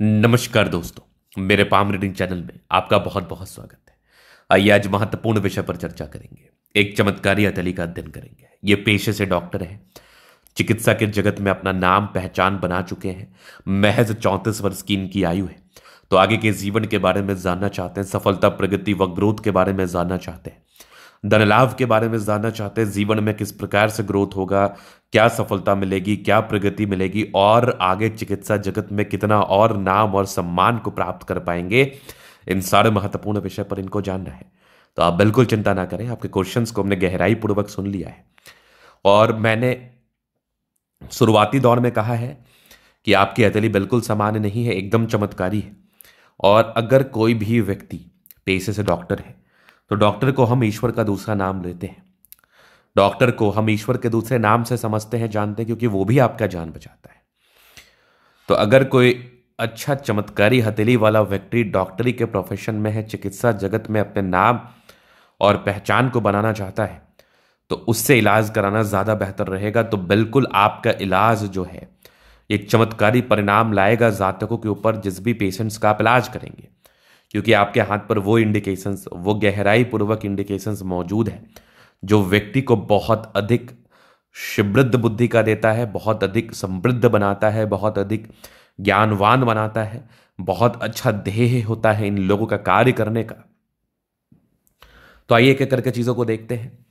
नमस्कार दोस्तों, मेरे पाम रीडिंग चैनल में आपका बहुत बहुत स्वागत है। आइए आज महत्वपूर्ण विषय पर चर्चा करेंगे। एक चमत्कारी हथेली का अध्ययन करेंगे। ये पेशे से डॉक्टर हैं। चिकित्सा के जगत में अपना नाम पहचान बना चुके हैं। महज चौंतीस वर्ष की इनकी आयु है। तो आगे के जीवन के बारे में जानना चाहते हैं, सफलता, प्रगति व ग्रोथ के बारे में जानना चाहते हैं। धन लाभ के बारे में जानना चाहते हैं, जीवन में किस प्रकार से ग्रोथ होगा, क्या सफलता मिलेगी, क्या प्रगति मिलेगी, और आगे चिकित्सा जगत में कितना और नाम और सम्मान को प्राप्त कर पाएँगे, इन सारे महत्वपूर्ण विषय पर इनको जानना है। तो आप बिल्कुल चिंता ना करें, आपके क्वेश्चंस को हमने गहराई पूर्वक सुन लिया है। और मैंने शुरुआती दौर में कहा है कि आपकी हथेली बिल्कुल सामान्य नहीं है, एकदम चमत्कारी है। और अगर कोई भी व्यक्ति पेशे से डॉक्टर है तो डॉक्टर को हम ईश्वर का दूसरा नाम लेते हैं। डॉक्टर को हम ईश्वर के दूसरे नाम से समझते हैं, जानते हैं, क्योंकि वो भी आपका जान बचाता है। तो अगर कोई अच्छा चमत्कारी हथेली वाला व्यक्ति डॉक्टरी के प्रोफेशन में है, चिकित्सा जगत में अपने नाम और पहचान को बनाना चाहता है तो उससे इलाज कराना ज़्यादा बेहतर रहेगा। तो बिल्कुल आपका इलाज जो है, एक चमत्कारी परिणाम लाएगा जातकों के ऊपर, जिस भी पेशेंट्स का आप इलाज करेंगे। क्योंकि आपके हाथ पर वो इंडिकेशंस वो गहराई पूर्वक इंडिकेशंस मौजूद है, जो व्यक्ति को बहुत अधिक शिवृद्ध बुद्धि का देता है, बहुत अधिक समृद्ध बनाता है, बहुत अधिक ज्ञानवान बनाता है, बहुत अच्छा ध्येय होता है इन लोगों का कार्य करने का। तो आइए एक एक करके चीज़ों को देखते हैं।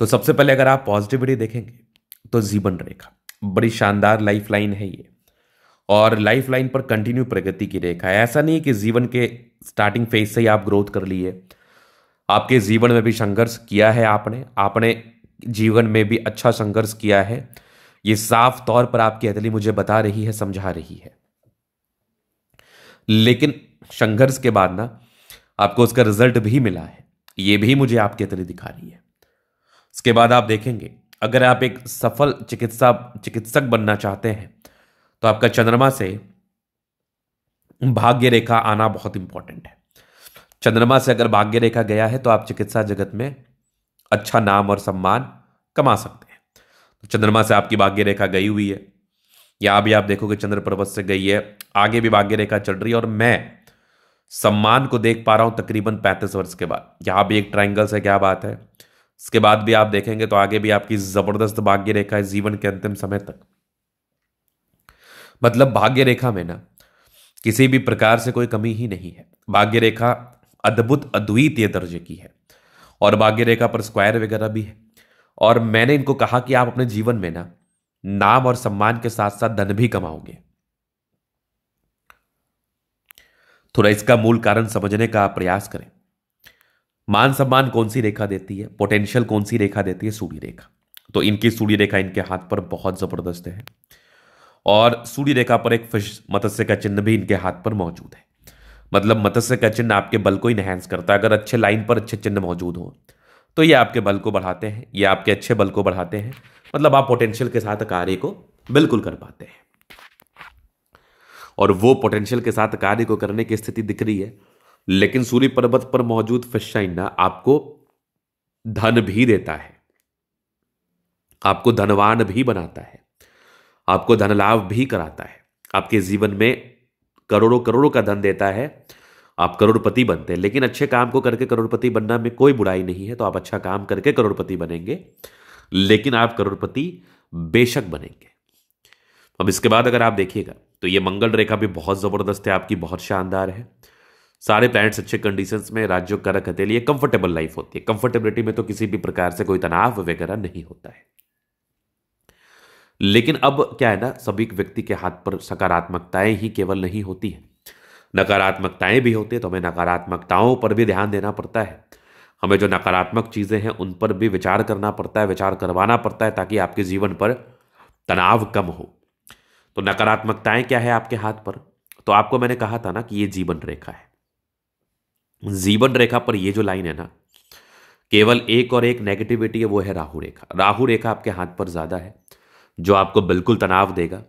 तो सबसे पहले अगर आप पॉजिटिविटी देखेंगे तो जीवन रेखा, बड़ी शानदार लाइफ लाइन है ये। और लाइफ लाइन पर कंटिन्यू प्रगति की रेखा है। ऐसा नहीं है कि जीवन के स्टार्टिंग फ़ेज़ से ही आप ग्रोथ कर लिए। आपके जीवन में भी संघर्ष किया है आपने। आपने जीवन में भी अच्छा संघर्ष किया है। ये साफ़ तौर पर आपकी अतली मुझे बता रही है, समझा रही है। लेकिन संघर्ष के बाद ना, आपको उसका रिज़ल्ट भी मिला है। ये भी मुझे आपकी अतली दिखा रही है। उसके बाद आप देखेंगे, अगर आप एक सफल चिकित्सा, चिकित्सक बनना चाहते हैं तो आपका चंद्रमा से भाग्य रेखा आना बहुत इंपॉर्टेंट है। चंद्रमा से अगर भाग्य रेखा गया है तो आप चिकित्सा जगत में अच्छा नाम और सम्मान कमा सकते हैं। तो चंद्रमा से आपकी भाग्य रेखा गई हुई है यहाँ भी आप देखोगे चंद्र पर्वत से गई है, आगे भी भाग्य रेखा चल रही है, और मैं सम्मान को देख पा रहा हूँ तकरीबन पैंतीस वर्ष के बाद। यहाँ भी एक ट्राइंगल से क्या बात है? इसके बाद भी आप देखेंगे तो आगे भी आपकी ज़बरदस्त भाग्य रेखा है जीवन के अंतिम समय तक। मतलब भाग्य रेखा में ना, किसी भी प्रकार से कोई कमी ही नहीं है। भाग्य रेखा अद्भुत अद्वितीय दर्जे की है और भाग्य रेखा पर स्क्वायर वगैरह भी है। और मैंने इनको कहा कि आप अपने जीवन में ना, नाम और सम्मान के साथ साथ धन भी कमाओगे। थोड़ा इसका मूल कारण समझने का प्रयास करें। मान सम्मान कौन सी रेखा देती है? पोटेंशियल कौन सी रेखा देती है? सूर्य रेखा। तो इनकी सूर्य रेखा इनके हाथ पर बहुत ज़बरदस्त है। और सूर्य रेखा पर एक फ़िश मत्स्य का चिन्ह भी इनके हाथ पर मौजूद है। मतलब मत्स्य का चिन्ह आपके बल को इनहेंस करता है, अगर अच्छे लाइन पर अच्छे चिन्ह मौजूद हो तो ये आपके बल को बढ़ाते हैं, ये आपके अच्छे बल को बढ़ाते हैं। मतलब आप पोटेंशियल के साथ कार्य को बिल्कुल कर पाते हैं। और वो पोटेंशियल के साथ कार्य को करने की स्थिति दिख रही है, लेकिन सूर्य पर्वत पर मौजूद फ़िश ना आपको धन भी देता है, आपको धनवान भी बनाता है। आपको धन लाभ भी कराता है। आपके जीवन में करोड़ों करोड़ों का धन देता है। आप करोड़पति बनते हैं, लेकिन अच्छे काम को करके करोड़पति बनना में कोई बुराई नहीं है तो आप अच्छा काम करके करोड़पति बनेंगे। लेकिन आप करोड़पति बेशक बनेंगे। अब इसके बाद अगर आप देखिएगा तो ये मंगल रेखा भी बहुत ज़बरदस्त है, आपकी बहुत शानदार है। सारे प्लैनेट्स अच्छे कंडीशंस में, राज्यों का रख लिए कंफर्टेबल लाइफ होती है। कंफर्टेबिलिटी में तो किसी भी प्रकार से कोई तनाव वगैरह नहीं होता है। लेकिन अब क्या है ना सभी व्यक्ति के हाथ पर सकारात्मकताएँ ही केवल नहीं होती है। नकारात्मकताएँ भी होती है तो हमें नकारात्मकताओं पर भी ध्यान देना पड़ता है। हमें जो नकारात्मक चीज़ें हैं, उन पर भी विचार करना पड़ता है, विचार करवाना पड़ता है, ताकि आपके जीवन पर तनाव कम हो। तो नकारात्मकताएँ क्या है आपके हाथ पर? तो आपको मैंने कहा था ना कि ये जीवन रेखा है। जीवन रेखा पर ये जो लाइन है ना, केवल एक और एक नेगेटिविटी है, वो है राहु रेखा। राहु रेखा आपके हाथ पर ज़्यादा है। जो आपको बिल्कुल तनाव देगा,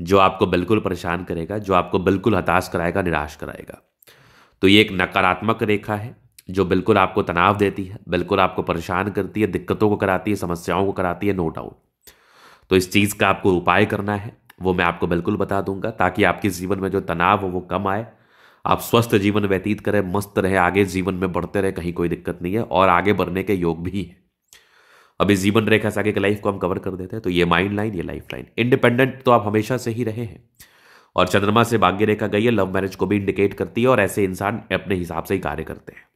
जो आपको बिल्कुल परेशान करेगा, जो आपको बिल्कुल हताश कराएगा, निराश कराएगा। तो ये एक नकारात्मक रेखा है, जो बिल्कुल आपको तनाव देती है, बिल्कुल आपको परेशान करती है, दिक्कतों को कराती है, समस्याओं को कराती है नो डाउट तो इस चीज़ का आपको उपाय करना है, वो मैं आपको बिल्कुल बता दूँगा, ताकि आपके जीवन में जो तनाव हो, वो कम आए। आप स्वस्थ जीवन व्यतीत करें, मस्त रहे, आगे जीवन में बढ़ते रहे, कहीं कोई दिक्कत नहीं है, और आगे बढ़ने के योग भी है। अभी जीवन रेखा से आगे की लाइफ को हम कवर कर देते हैं तो ये माइंड लाइन ये लाइफ लाइन इंडिपेंडेंट तो आप हमेशा से ही रहे हैं। और चंद्रमा से भाग्य रेखा गई है लव मैरिज को भी इंडिकेट करती है और ऐसे इंसान अपने हिसाब से ही कार्य करते हैं।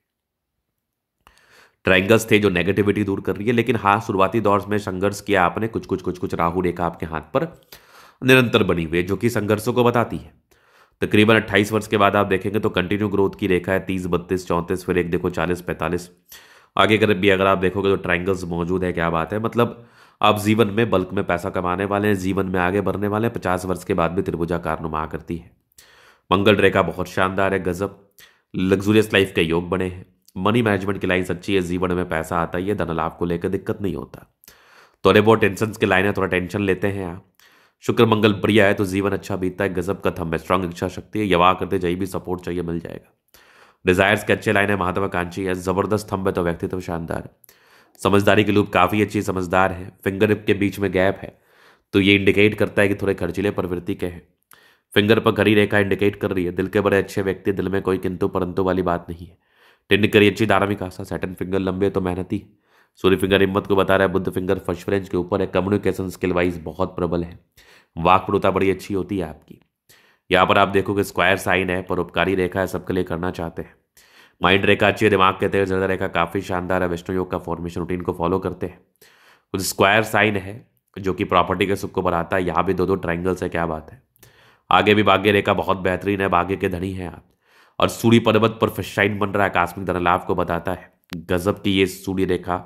ट्राइंगल्स थे जो नेगेटिविटी दूर कर रही है, लेकिन हाँ शुरुआती दौर में संघर्ष किया आपने, कुछ कुछ कुछ कुछ राहु रेखा आपके हाथ पर निरंतर बनी हुई है, जो कि संघर्षों को बताती है। तकरीबन अट्ठाईस वर्ष के बाद आप देखेंगे तो कंटिन्यू ग्रोथ की रेखा है, तीस, बत्तीस, चौंतीस, फिर एक देखो, चालीस, पैंतालीस। आगे अगर भी अगर आप देखोगे तो ट्राइंगल्स मौजूद है, क्या बात है? मतलब आप जीवन में बल्क में पैसा कमाने वाले हैं, जीवन में आगे बढ़ने वाले हैं, पचास वर्ष के बाद भी त्रिभुजा कारनुमा करती है। मंगल रेखा बहुत शानदार है, गजब। लग्जूरियस लाइफ के योग बने हैं। मनी मैनेजमेंट की लाइन सच्ची है, जीवन में पैसा आता ही है, धन लाभ को लेकर दिक्कत नहीं होता। थोड़े बहुत टेंशन की लाइन है, थोड़ा टेंशन लेते हैं आप। शुक्र मंगल बढ़िया है तो जीवन अच्छा बीतता है, गजब का थम है स्ट्रांग इच्छा शक्ति है, यवा करते जाइए भी सपोर्ट चाहिए, मिल जाएगा। डिजायर्स के अच्छे लाइन है महत्वाकांक्षी है, ज़बरदस्त थम है तो व्यक्तित्व शानदार है। समझदारी के लूप काफ़ी अच्छी समझदार है फिंगर के बीच में गैप है। तो ये इंडिकेट करता है कि थोड़े खर्चीले प्रवृत्ति के हैं। फिंगर पर घड़ी रेखा इंडिकेट कर रही है, दिल के बड़े अच्छे व्यक्ति, दिल में कोई किंतु परंतु वाली बात नहीं है। टिंड करी अच्छी धार्मिक आशा सेटन फिंगर लंबे तो मेहनती सूर्य फिंगर हिम्मत को बता रहा है, बुद्ध फिंगर फ़र्स्ट फ्रेंच के ऊपर है कम्युनिकेशन स्किल वाइज बहुत प्रबल है। वाक प्रता बड़ी अच्छी होती है आपकी। यहाँ पर आप देखोगे स्क्वायर साइन है परोपकारी रेखा है, सबके लिए करना चाहते हैं। माइंड रेखा अच्छी है, दिमाग के तेज जर्दा रेखा काफ़ी शानदार है विष्णु योग का फॉर्मेशन रूटीन को फॉलो करते हैं। कुछ स्क्वायर साइन है, जो कि प्रॉपर्टी के सुख को बढ़ाता है, यहाँ भी दो दो ट्राइंगल्स है, क्या बात है। आगे भी भाग्य रेखा बहुत बेहतरीन है, भाग्य के धनी है आप। और सूर्य पर्वत पर फिशाइन बन रहा है, आकस्मिक धनलाभ को बताता है। गजब की ये सूर्य रेखा,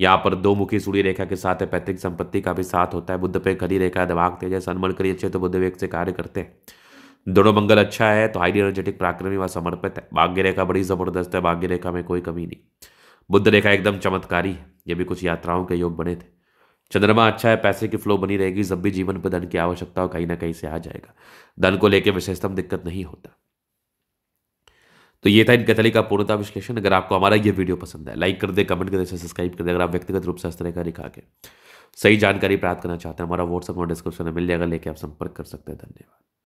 यहाँ पर दो मुखी सूर्य रेखा के साथ है, पैतृक संपत्ति का भी साथ होता है, बुद्ध पे खरी रेखा, दिमाग तेज है, सनमन करी अच्छे तो बुद्ध वेग से कार्य करते हैं। दोनों मंगल अच्छा है तो हाईली एनर्जेटिक प्राक्रमी व समर्पित है। भाग्य रेखा बड़ी ज़बरदस्त है भाग्य रेखा में कोई कमी नहीं। बुद्ध रेखा एकदम चमत्कारी है ये भी कुछ यात्राओं के योग बने थे। चंद्रमा अच्छा है, पैसे की फ्लो बनी रहेगी, जब भी जीवन पर धन की आवश्यकता हो, कहीं ना कहीं से आ जाएगा। धन को लेकर विशेषतम दिक्कत नहीं होता। तो ये था इनके तली का पूर्णता विश्लेषण। अगर आपको हमारा ये वीडियो पसंद है लाइक कर दे कमेंट कर दे सब्सक्राइब कर दे, अगर आप व्यक्तिगत रूप से इस तरह का दिखा के सही जानकारी प्राप्त करना चाहते हैं, हमारा व्हाट्सअप डिस्क्रिप्शन में मिल जाएगा, लेके आप संपर्क कर सकते हैं। धन्यवाद।